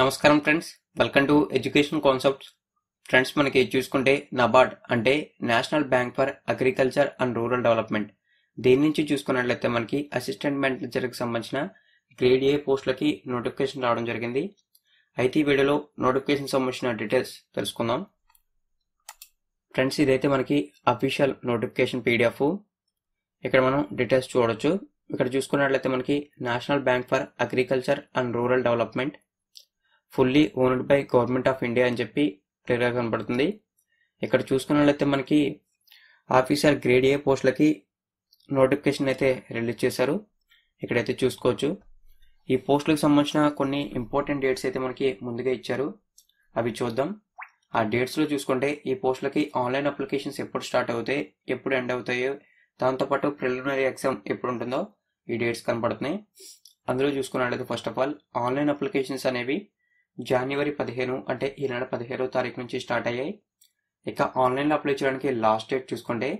నమస్కారం friends. Welcome to education concepts friends మనకి చూసుకుంటే నబార్డ్ అంటే national bank for agriculture and rural development దీని నుంచి చూసుకున్నట్లయితే మనకి అసిస్టెంట్ మేనేజర్కి సంబంధించిన గ్రేడ్ ఏ పోస్టులకి నోటిఫికేషన్ రావడం జరిగింది. అయితే ఈ వీడియోలో నోటిఫికేషన్ సంబంధించిన డీటెయిల్స్ తెలుసుకుందాం. ఫ్రెండ్స్ ఇదైతే మనకి అఫీషియల్ నోటిఫికేషన్ పీడిఎఫ్ ఇక్కడ మనం డీటెయిల్స్ చూడొచ్చు. ఇక్కడ చూసుకున్నట్లయితే మనకి national bank for agriculture and rural development fully owned by government of India అని చెప్పి క్లియర్గా కనబడుతుంది. ఇక్కడ చూసుకున్నట్లయితే మనకి ఆఫీసర్ గ్రేడ్ ఏ పోస్టులకి నోటిఫికేషన్ అయితే రిలీజ్ చేశారు. ఇక్కడైతే చూసుకోవచ్చు. ఈ పోస్టులకు సంబంధించిన కొన్ని ఇంపార్టెంట్ డేట్స్ అయితే మనకి ముందుగా ఇచ్చారు. అవి చూద్దాం. ఆ డేట్స్లో చూసుకుంటే ఈ పోస్టులకి ఆన్లైన్ అప్లికేషన్స్ ఎప్పుడు స్టార్ట్ అవుతాయి ఎప్పుడు ఎండ్ అవుతాయో దాంతోపాటు ప్రిలిమినరీ ఎగ్జామ్ ఎప్పుడు ఉంటుందో ఈ డేట్స్ కనపడుతున్నాయి అందులో చూసుకున్నట్లయితే first of all online applications అనేవి జనవరి పదిహేను అంటే ఈ నెల పదిహేనో తారీఖు నుంచి స్టార్ట్ అయ్యాయి. ఇక ఆన్లైన్లో అప్లై చేయడానికి లాస్ట్ డేట్ చూసుకుంటే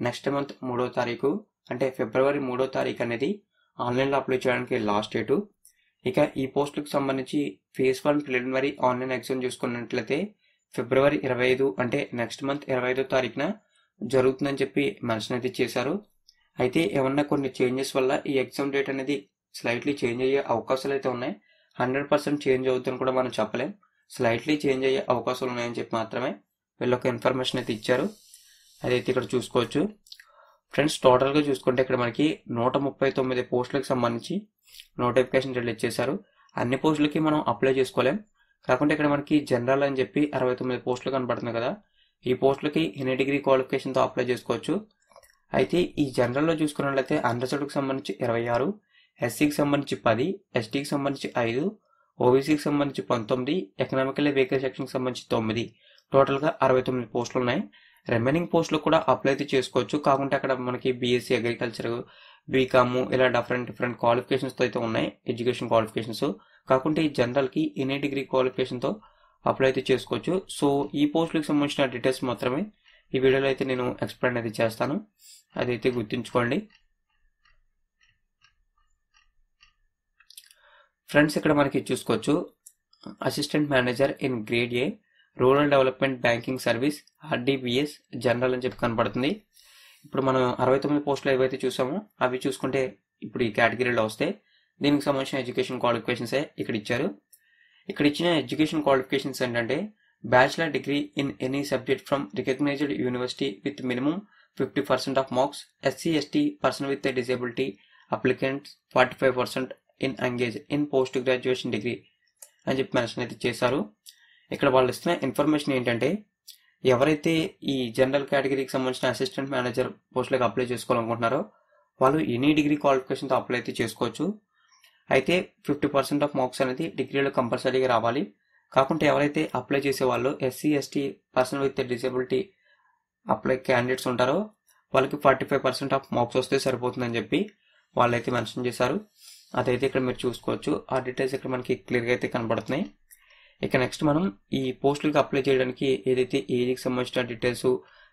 నెక్స్ట్ మంత్ మూడో తారీఖు అంటే ఫిబ్రవరి మూడో తారీఖు అనేది ఆన్లైన్లో అప్లై చేయడానికి లాస్ట్ డేటు ఇక ఈ పోస్టులకు సంబంధించి phase one preliminary online exam చూసుకున్నట్లయితే ఫిబ్రవరి ఇరవై ఐదు అంటే నెక్స్ట్ మంత్ ఇరవై ఐదో తారీఖున జరుగుతుందని చెప్పి మెన్షన్ అయితే చేశారు. అయితే ఏమన్నా కొన్ని చేంజెస్ వల్ల ఈ ఎగ్జామ్ డేట్ అనేది స్లైట్లీ చేంజ్ అయ్యే అవకాశాలు అయితే ఉన్నాయి. హండ్రెడ్ పర్సెంట్ చేంజ్ అవుతుందని కూడా మనం చెప్పలేం. స్లైట్లీ చేంజ్ అయ్యే అవకాశాలు ఉన్నాయని చెప్పి మాత్రమే వీళ్ళు ఒక ఇన్ఫర్మేషన్ అయితే ఇచ్చారు. అదైతే ఇక్కడ చూసుకోవచ్చు. ఫ్రెండ్స్ టోటల్గా చూసుకుంటే ఇక్కడ మనకి నూట ముప్పై తొమ్మిది పోస్టులకు సంబంధించి నోటిఫికేషన్ రిలీజ్ చేశారు. అన్ని పోస్టులకి మనం అప్లై చేసుకోలేం. కాకుండా ఇక్కడ మనకి జనరల్ అని చెప్పి అరవై తొమ్మిది పోస్టులు కనబడుతున్నాయి కదా. ఈ పోస్టులకి ఎన్ని డిగ్రీ క్వాలిఫికేషన్తో అప్లై చేసుకోవచ్చు? అయితే ఈ జనరల్లో చూసుకున్నట్లయితే అండర్సర్డ్కి సంబంధించి ఇరవై ఆరు ఎస్సీకి సంబంధించి పది ఎస్టీకి సంబంధించి ఐదు ఓబీసీకి సంబంధించి పంతొమ్మిది ఎకనామికల్ వెహికల్ సెక్షన్కి సంబంధించి తొమ్మిది. టోటల్గా అరవై తొమ్మిది పోస్టులు ఉన్నాయి. రిమైనింగ్ పోస్టులు కూడా అప్లై అయితే చేసుకోవచ్చు. కాకుంటే అక్కడ మనకి బీఎస్సీ అగ్రికల్చర్ బీకామ్ ఇలా డిఫరెంట్ డిఫరెంట్ క్వాలిఫికేషన్స్తో అయితే ఉన్నాయి. ఎడ్యుకేషన్ క్వాలిఫికేషన్స్ కాకుంటే ఈ జనరల్కి ఎనీ డిగ్రీ క్వాలిఫికేషన్తో అప్లై అయితే చేసుకోవచ్చు. సో ఈ పోస్టులకు సంబంధించిన డీటెయిల్స్ మాత్రమే ఈ వీడియోలో అయితే నేను ఎక్స్ప్లెయిన్ అయితే చేస్తాను. అదైతే గుర్తుంచుకోండి. ఫ్రెండ్స్ ఇక్కడ మనకి చూసుకోవచ్చు. Assistant manager in grade A rural development banking service RDBS general అని చెప్పి కనబడుతుంది. ఇప్పుడు మనం అరవై తొమ్మిది పోస్టులు ఏవైతే చూసామో అవి చూసుకుంటే ఇప్పుడు ఈ కేటగిరీలో వస్తే దీనికి సంబంధించిన ఎడ్యుకేషన్ క్వాలిఫికేషన్సే ఇక్కడ ఇచ్చారు. ఇక్కడ ఇచ్చిన ఎడ్యుకేషన్ క్వాలిఫికేషన్స్ ఏంటంటే bachelor degree in any subject from recognised university with minimum fifty percent of marks SC ST person with disability applicants forty five percent in engage in post graduation degree అని చెప్పి mention అయితే చేశారు. ఇక్కడ వాళ్ళు ఇస్తున్న information ఏంటంటే ఎవరైతే ఈ జనరల్ కేటగిరీకి సంబంధించిన అసిస్టెంట్ మేనేజర్ పోస్టులకు అప్లై చేసుకోవాలనుకుంటున్నారో వాళ్ళు ఎనీ డిగ్రీ క్వాలిఫికేషన్తో అప్లై అయితే చేసుకోవచ్చు. అయితే ఫిఫ్టీ పర్సెంట్ ఆఫ్ మార్క్స్ అనేది డిగ్రీలో కంపల్సరీగా రావాలి. కాకుండా ఎవరైతే అప్లై చేసే వాళ్ళు SC ST person with disability apply candidates ఉంటారో వాళ్ళకి forty five percent of marks వస్తే సరిపోతుందని చెప్పి వాళ్ళైతే మెన్షన్ చేశారు. అదైతే ఇక్కడ మీరు చూసుకోవచ్చు. ఆ డీటెయిల్స్ ఇక్కడ మనకి క్లియర్గా అయితే కనబడుతున్నాయి. ఇక నెక్స్ట్ మనం ఈ పోస్టులకు అప్లై చేయడానికి ఏదైతే ఏజ్కి సంబంధించిన డీటెయిల్స్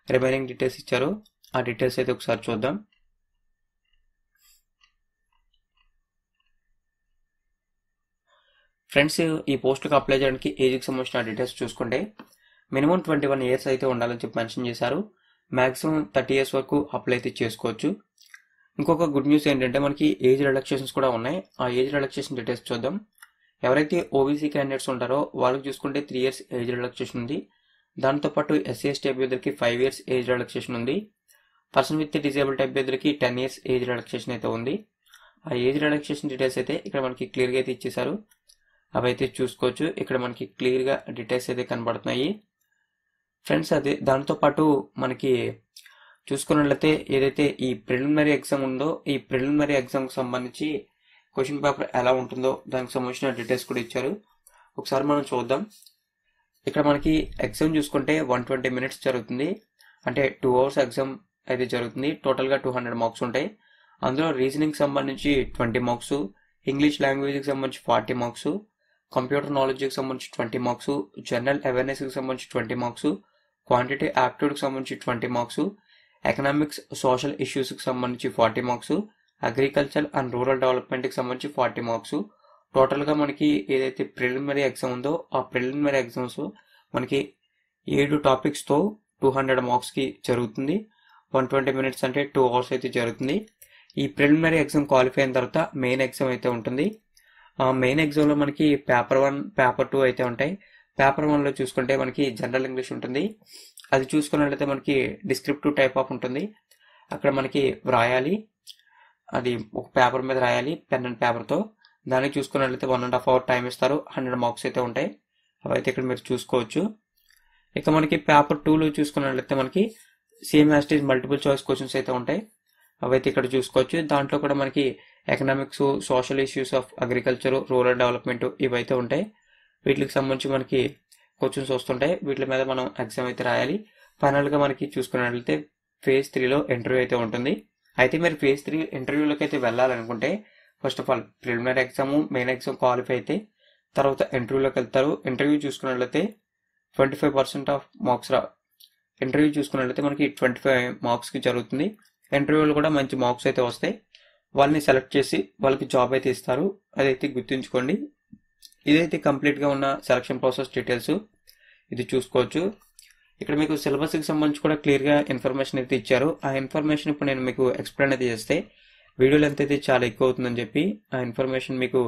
రిమైనింగ్ డీటెయిల్స్ ఇచ్చారో ఆ డీటెయిల్స్ అయితే ఒకసారి చూద్దాం. ఫ్రెండ్స్ ఈ పోస్టులకు అప్లై చేయడానికి ఏజ్కి సంబంధించిన డీటెయిల్స్ చూసుకుంటే మినిమం ట్వంటీ వన్ ఇయర్స్ అయితే ఉండాలని చెప్పి మెన్షన్ చేశారు. మ్యాక్సిమం థర్టీ ఇయర్స్ వరకు అప్లై అయితే చేసుకోవచ్చు. ఇంకొక గుడ్ న్యూస్ ఏంటంటే మనకి ఏజ్ రిలాక్సేషన్స్ కూడా ఉన్నాయి. ఆ ఏజ్ రిలాక్సేషన్ డీటెయిల్స్ చూద్దాం. ఎవరైతే ఓబీసీ క్యాండిడేట్స్ ఉంటారో వాళ్ళకి చూసుకుంటే త్రీ ఇయర్స్ ఏజ్ రిలాక్సేషన్ ఉంది. దాంతోపాటు ఎస్సీ ఎస్టీ అభ్యర్థులకి ఫైవ్ ఇయర్స్ ఏజ్ రిలాక్సేషన్ ఉంది. పర్సన్ విత్ డిజేబిలిటీ అభ్యర్థులకి టెన్ ఇయర్స్ ఏజ్ రిలాక్సేషన్ అయితే ఉంది. ఆ ఏజ్ రిలాక్సేషన్ డీటెయిల్స్ అయితే ఇక్కడ మనకి క్లియర్గా అయితే ఇచ్చేసారు అవి అయితే చూసుకోవచ్చు. ఇక్కడ మనకి క్లియర్గా డీటెయిల్స్ అయితే కనబడుతున్నాయి. ఫ్రెండ్స్ అదే దాంతోపాటు మనకి చూసుకున్నట్లయితే ఏదైతే ఈ ప్రిలిమినరీ ఎగ్జామ్ ఉందో ఈ ప్రిలిమినరీ ఎగ్జామ్కి సంబంధించి క్వశ్చన్ పేపర్ ఎలా ఉంటుందో దానికి సంబంధించిన డీటెయిల్స్ కూడా ఇచ్చారు. ఒకసారి మనం చూద్దాం. ఇక్కడ మనకి ఎగ్జామ్ చూసుకుంటే వన్ ట్వంటీ మినిట్స్ జరుగుతుంది. అంటే టూ అవర్స్ ఎగ్జామ్ అయితే జరుగుతుంది. టోటల్గా టూ హండ్రెడ్ మార్క్స్ ఉంటాయి. అందులో రీజనింగ్ సంబంధించి ట్వంటీ మార్క్స్ ఇంగ్లీష్ లాంగ్వేజ్కి సంబంధించి ఫార్టీ మార్క్స్ కంప్యూటర్ నాలెడ్జ్కి సంబంధించి ట్వంటీ మార్క్స్ జనరల్ అవేర్నెస్కి సంబంధించి ట్వంటీ మార్క్స్ క్వాంటిటీ యాప్టిట్యూడ్కి సంబంధించి ట్వంటీ మార్క్స్ ఎకనామిక్స్ సోషల్ ఇష్యూస్కి సంబంధించి forty marks agriculture and rural డెవలప్మెంట్కి సంబంధించి ఫార్టీ మార్క్స్ టోటల్గా మనకి ఏదైతే ప్రిలిమినరీ ఎగ్జామ్ ఉందో ఆ ప్రిలిమినరీ ఎగ్జామ్స్ మనకి ఏడు టాపిక్స్తో టూ హండ్రెడ్ మార్క్స్కి జరుగుతుంది. వన్ ట్వంటీ మినిట్స్ అంటే టూ అవర్స్ అయితే జరుగుతుంది. ఈ ప్రిలిమినరీ ఎగ్జామ్ క్వాలిఫై అయిన తర్వాత మెయిన్ ఎగ్జామ్ అయితే ఉంటుంది. ఆ మెయిన్ ఎగ్జామ్లో మనకి పేపర్ వన్ పేపర్ టూ అయితే ఉంటాయి. పేపర్ వన్లో చూసుకుంటే మనకి జనరల్ ఇంగ్లీష్ ఉంటుంది. అది చూసుకున్నట్లయితే మనకి డిస్క్రిప్టివ్ టైప్ ఆఫ్ ఉంటుంది. అక్కడ మనకి వ్రాయాలి. అది ఒక పేపర్ మీద రాయాలి పెన్ అండ్ పేపర్తో దాన్ని చూసుకున్నట్లయితే one and half hour time ఇస్తారు. హండ్రెడ్ మార్క్స్ అయితే ఉంటాయి. అవి అయితే ఇక్కడ మీరు చూసుకోవచ్చు. ఇక మనకి పేపర్ టూలో చూసుకున్నట్లయితే మనకి same as stage multiple choice questions అయితే ఉంటాయి. అవైతే ఇక్కడ చూసుకోవచ్చు. దాంట్లో కూడా మనకి economics social issues of agriculture rural development ఇవైతే ఉంటాయి. వీటికి సంబంధించి మనకి క్వశ్చన్స్ వస్తుంటాయి. వీటి మీద మనం ఎగ్జామ్ అయితే రాయాలి. ఫైనల్గా మనకి చూసుకున్నట్లయితే ఫేజ్ త్రీలో ఇంటర్వ్యూ అయితే ఉంటుంది. అయితే మీరు ఫేజ్ త్రీ ఇంటర్వ్యూలోకి అయితే వెళ్ళాలనుకుంటే first of all preliminary exam main exam qualify అయితే తర్వాత ఇంటర్వ్యూలోకి వెళ్తారు. ఇంటర్వ్యూ చూసుకున్నట్లయితే twenty five percent of marks రా ఇంటర్వ్యూ చూసుకున్నట్లయితే మనకి ట్వంటీ ఫైవ్ మార్క్స్కి జరుగుతుంది. ఇంటర్వ్యూలో కూడా మంచి మార్క్స్ అయితే వస్తాయి. వాళ్ళని సెలెక్ట్ చేసి వాళ్ళకి జాబ్ అయితే ఇస్తారు. అదైతే గుర్తుంచుకోండి. ఇదైతే కంప్లీట్గా ఉన్న సెలక్షన్ ప్రాసెస్ డీటెయిల్స్. ఇది చూసుకోవచ్చు. ఇక్కడ మీకు సిలబస్కి సంబంధించి కూడా క్లియర్గా ఇన్ఫర్మేషన్ అయితే ఇచ్చారు. ఆ ఇన్ఫర్మేషన్ ఇప్పుడు నేను మీకు ఎక్స్ప్లెయిన్ అయితే చేస్తే వీడియో లెంత్ అయితే చాలా ఎక్కువ అవుతుందని చెప్పి ఆ ఇన్ఫర్మేషన్ మీకు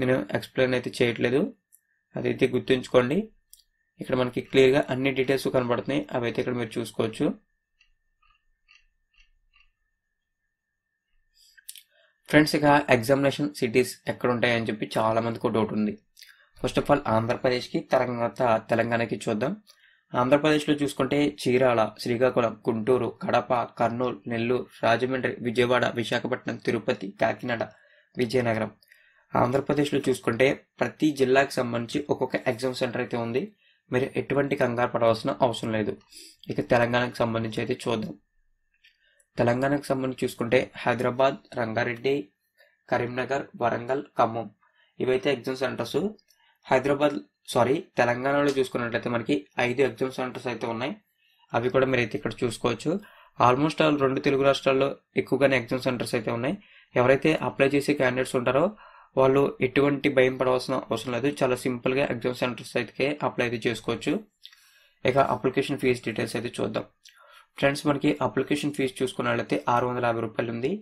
నేను ఎక్స్ప్లెయిన్ అయితే చేయట్లేదు. అదైతే గుర్తుంచుకోండి. ఇక్కడ మనకి క్లియర్గా అన్ని డీటెయిల్స్ కనబడుతున్నాయి. అవి అయితే ఇక్కడ మీరు చూసుకోవచ్చు. ఫ్రెండ్స్ ఇక ఎగ్జామినేషన్ సిటీస్ ఎక్కడ ఉంటాయని చెప్పి చాలా మందికి డౌట్ ఉంది. ఫస్ట్ ఆఫ్ ఆల్ ఆంధ్రప్రదేశ్కి తర్వాత తెలంగాణకి చూద్దాం. ఆంధ్రప్రదేశ్లో చూసుకుంటే చీరాల శ్రీకాకుళం గుంటూరు కడప కర్నూలు నెల్లూరు రాజమండ్రి విజయవాడ విశాఖపట్నం తిరుపతి కాకినాడ విజయనగరం. ఆంధ్రప్రదేశ్లో చూసుకుంటే ప్రతి జిల్లాకి సంబంధించి ఒక్కొక్క ఎగ్జామ్ సెంటర్ అయితే ఉంది. మీరు ఎటువంటి కంగారు పడవలసిన అవసరం లేదు. ఇక తెలంగాణకు సంబంధించి అయితే చూద్దాం. తెలంగాణకు సంబంధించి చూసుకుంటే హైదరాబాద్ రంగారెడ్డి కరీంనగర్ వరంగల్ ఖమ్మం. ఇవైతే ఎగ్జామ్ సెంటర్స్ హైదరాబాద్ సారీ తెలంగాణలో చూసుకున్నట్లయితే మనకి ఐదు ఎగ్జామ్ సెంటర్స్ అయితే ఉన్నాయి. అవి కూడా మీరైతే ఇక్కడ చూసుకోవచ్చు. ఆల్మోస్ట్ ఆల్ రెండు తెలుగు రాష్ట్రాల్లో ఎక్కువగానే ఎగ్జామ్ సెంటర్స్ అయితే ఉన్నాయి. ఎవరైతే అప్లై చేసే క్యాండిడేట్స్ ఉంటారో వాళ్ళు ఎటువంటి భయం పడవలసిన అవసరం లేదు. చాలా సింపుల్గా ఎగ్జామ్ సెంటర్స్ అయితే అప్లై అయితే చేసుకోవచ్చు. ఇక అప్లికేషన్ ఫీజు డీటెయిల్స్ అయితే చూద్దాం. ఫ్రెండ్స్ మనకి అప్లికేషన్ ఫీజు చూసుకున్నట్లయితే ఆరు వందల యాభై రూపాయలు ఉంది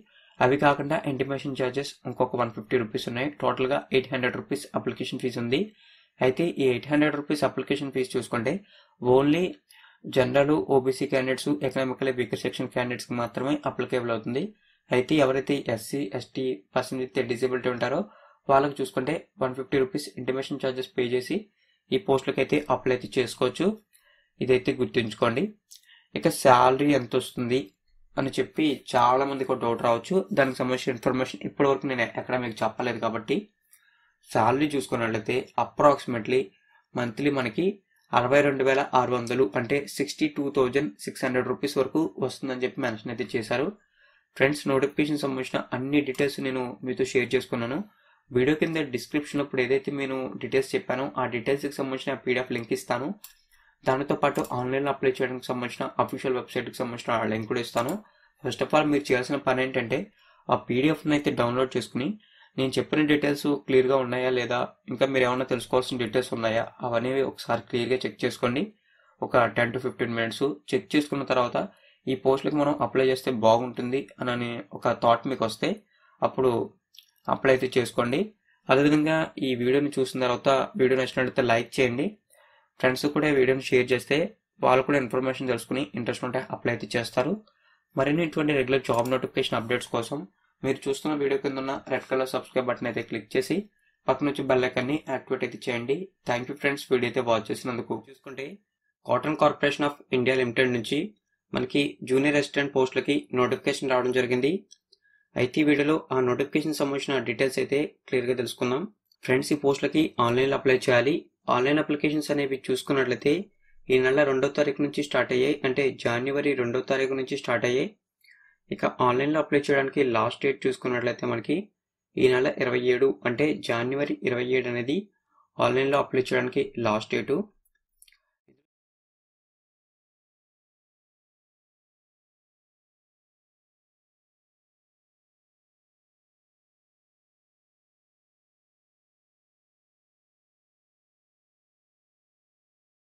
అవి కాకుండా ఇంటిమేషన్ ఛార్జెస్ ఇంకొక వన్ ఫిఫ్టీ రూపీస్ ఉన్నాయి. టోటల్గా eight hundred rupees application fee ఉంది. అయితే ఈ eight hundred rupees application fee చూసుకుంటే only general OBC candidates economical weaker section క్యాండిడేట్స్కి మాత్రమే అప్లికేబుల్ అవుతుంది. అయితే ఎవరైతే SC ST person with disability ఉంటారో వాళ్ళకి చూసుకుంటే one fifty rupees intimation charges pay చేసి ఈ పోస్టులకి అయితే అప్లై అయితే చేసుకోవచ్చు. ఇదైతే గుర్తుంచుకోండి. ఇక శాలరీ ఎంత వస్తుంది అని చెప్పి చాలా మందికి ఒక డౌట్ రావచ్చు. దానికి సంబంధించిన ఇన్ఫర్మేషన్ ఇప్పటివరకు నేను ఎక్కడ మీకు చెప్పలేదు కాబట్టి శాలరీ చూసుకున్నట్లయితే అప్రాక్సిమేట్లీ మంత్లీ మనకి అరవై రెండు వేల ఆరు వందలు అంటే sixty two thousand six hundred rupees వరకు వస్తుందని చెప్పి మెన్షన్ అయితే చేశారు. ఫ్రెండ్స్ నోటిఫికేషన్ సంబంధించిన అన్ని డీటెయిల్స్ నేను మీతో షేర్ చేసుకున్నాను. వీడియో కింద డిస్క్రిప్షన్లో ఇప్పుడు ఏదైతే నేను డీటెయిల్స్ చెప్పానో ఆ డీటెయిల్స్కి సంబంధించిన పీడిఎఫ్ లింక్ ఇస్తాను. దానితో పాటు ఆన్లైన్లో అప్లై చేయడానికి సంబంధించిన అఫీషియల్ వెబ్సైట్కి సంబంధించిన లింక్ కూడా ఇస్తాను. ఫస్ట్ ఆఫ్ ఆల్ మీరు చేయాల్సిన పని ఏంటంటే ఆ పీడిఎఫ్ని అయితే డౌన్లోడ్ చేసుకుని నేను చెప్పిన డీటెయిల్స్ క్లియర్గా ఉన్నాయా లేదా ఇంకా మీరు ఏమైనా తెలుసుకోవాల్సిన డీటెయిల్స్ ఉన్నాయా అవన్నీ ఒకసారి క్లియర్గా చెక్ చేసుకోండి. ఒక ten to fifteen minutes check చేసుకున్న తర్వాత ఈ పోస్టులకి మనం అప్లై చేస్తే బాగుంటుంది అని ఒక థాట్ మీకు వస్తే అప్పుడు అప్లై అయితే చేసుకోండి. అదేవిధంగా ఈ వీడియోని చూసిన తర్వాత వీడియో నచ్చినట్లయితే లైక్ చేయండి. ఫ్రెండ్స్ కూడా వీడియోని షేర్ చేస్తే వాళ్ళు కూడా ఇన్ఫర్మేషన్ తెలుసుకుని ఇంట్రెస్ట్ ఉంటే అప్లై అయితే చేస్తారు. మరిన్ని ఇటువంటి రెగ్యులర్ జాబ్ నోటిఫికేషన్ అప్డేట్స్ కోసం మీరు చూస్తున్న వీడియో కింద ఉన్న రెడ్ కలర్ సబ్స్క్రైబ్ బటన్ అయితే క్లిక్ చేసి పక్కన వచ్చి బెల్ ఐకాన్ని యాక్టివేట్ అయితే చేయండి. థ్యాంక్ యూ ఫ్రెండ్స్ వీడియో అయితే వాచ్ చేసినందుకు. చూసుకుంటే cotton corporation of India limited నుంచి మనకి జూనియర్ అసిస్టెంట్ పోస్టులకి నోటిఫికేషన్ రావడం జరిగింది. అయితే ఈ వీడియోలో ఆ నోటిఫికేషన్ సంబంధించిన డీటెయిల్స్ అయితే క్లియర్గా తెలుసుకుందాం. ఫ్రెండ్స్ ఈ పోస్టులకి ఆన్లైన్లో అప్లై చేయాలి. ఆన్లైన్ అప్లికేషన్స్ అనేవి చూసుకున్నట్లయితే ఈ నెల రెండో తారీఖు నుంచి స్టార్ట్ అయ్యాయి. అంటే జనవరి రెండో తారీఖు నుంచి స్టార్ట్ అయ్యాయి. ఇక ఆన్లైన్లో అప్లై చేయడానికి లాస్ట్ డేట్ చూసుకున్నట్లయితే మనకి ఈ నెల ఇరవై ఏడు అంటే జనవరి ఇరవై ఏడు అనేది ఆన్లైన్లో అప్లై చేయడానికి లాస్ట్ డేటు.